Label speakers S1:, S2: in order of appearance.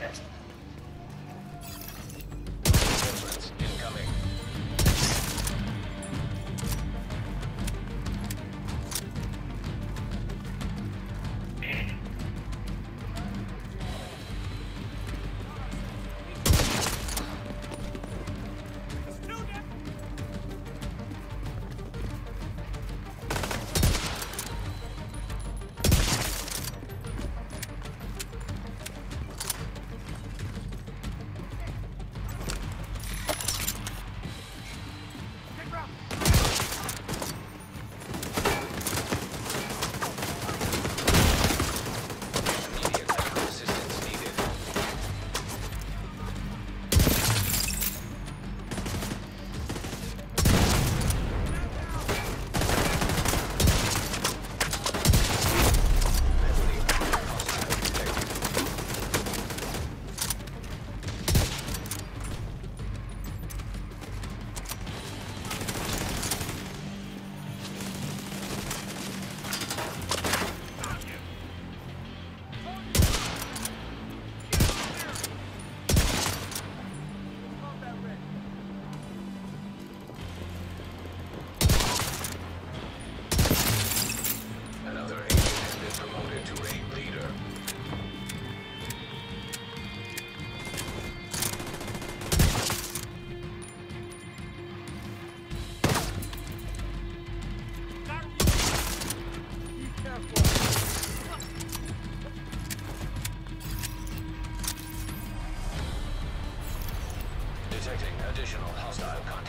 S1: benefit.
S2: Additional hostile
S3: contact.